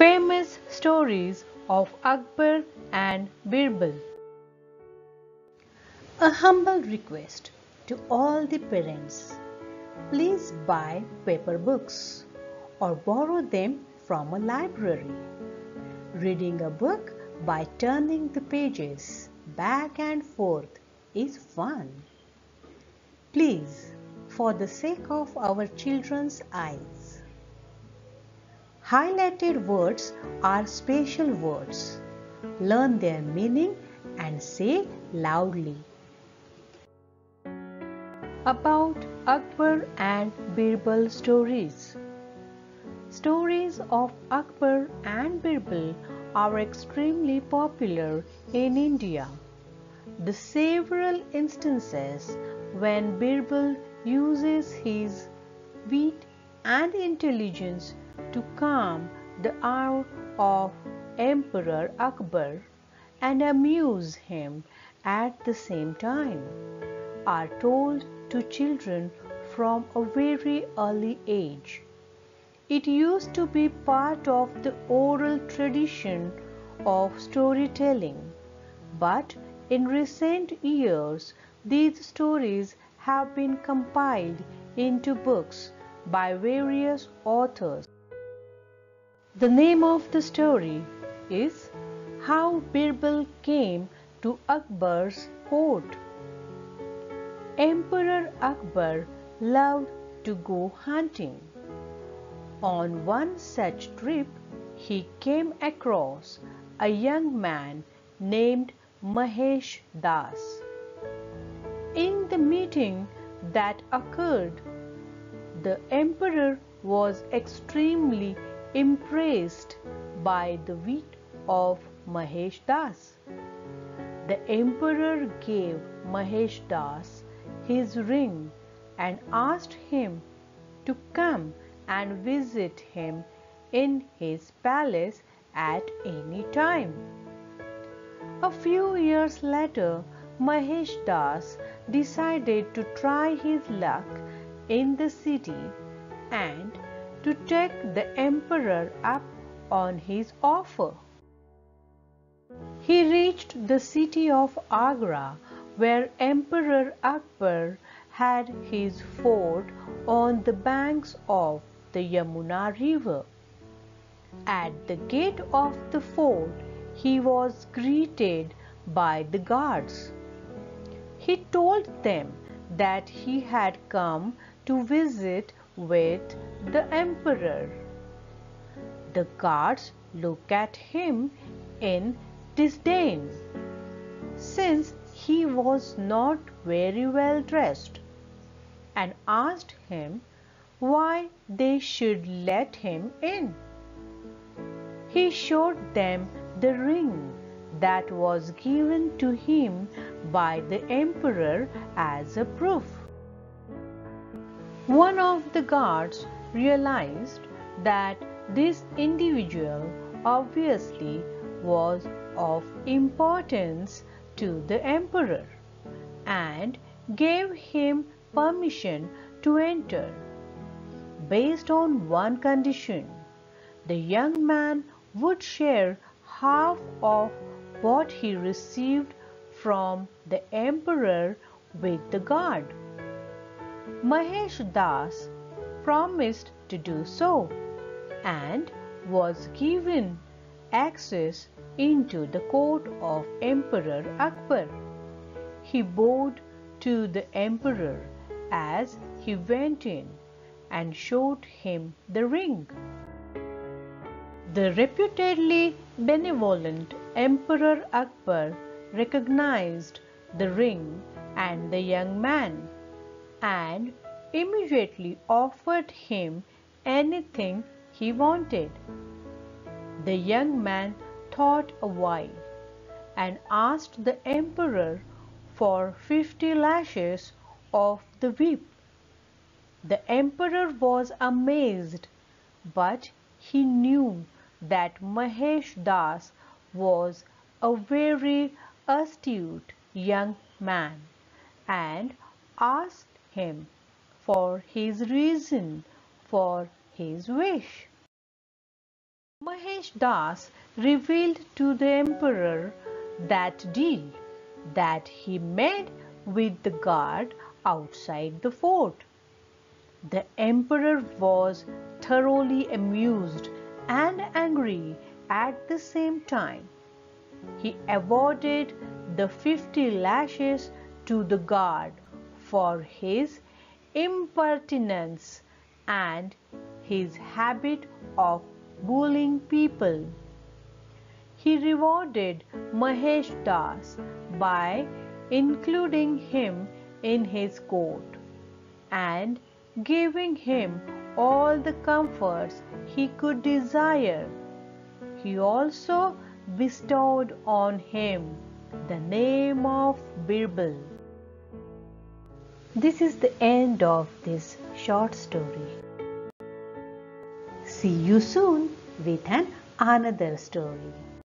Famous stories of Akbar and Birbal. A humble request to all the parents please buy paper books or borrow them from a library. Reading a book by turning the pages back and forth is fun. Please, for the sake of our children's eyes, Highlighted words are special words. Learn their meaning and say loudly. About Akbar and Birbal stories. Stories of Akbar and Birbal are extremely popular in India. The several instances when Birbal uses his wit and intelligence to calm the ire of Emperor Akbar and amuse him at the same time are told to children from a very early age. It used to be part of the oral tradition of storytelling, but in recent years these stories have been compiled into books by various authors. The name of the story is How Birbal Came to Akbar's Court. Emperor Akbar loved to go hunting. On one such trip, he came across a young man named Mahesh Das. In the meeting that occurred, the emperor was extremely impressed by the wit of Mahesh Das. The emperor gave Mahesh Das his ring and asked him to come and visit him in his palace at any time. A few years later, Mahesh Das decided to try his luck in the city and to take the emperor up on his offer. He reached the city of Agra where Emperor Akbar had his fort on the banks of the Yamuna river. At the gate of the fort, he was greeted by the guards. He told them that he had come to visit with the emperor. The guards looked at him in disdain, since he was not very well dressed, and asked him why they should let him in. He showed them the ring that was given to him by the emperor as a proof. One of the guards realized that this individual obviously was of importance to the emperor and gave him permission to enter based on one condition the young man would share half of what he received from the emperor with the guard. Mahesh Das promised to do so and was given access into the court of Emperor Akbar. He bowed to the emperor as he went in and showed him the ring. The reputedly benevolent Emperor Akbar recognized the ring and the young man and immediately offered him anything he wanted. The young man thought a while and asked the emperor for fifty lashes of the whip. The emperor was amazed, but he knew that Mahesh Das was a very astute young man and asked him for his reason for his wish. Mahesh Das revealed to the emperor that deal that he made with the guard outside the fort. The emperor was thoroughly amused and angry at the same time. He awarded the 50 lashes to the guard for his impertinence and his habit of bullying people. He rewarded Mahesh Das by including him in his court and giving him all the comforts he could desire. He also bestowed on him the name of Birbal. This is the end of this short story. See you soon with an another story.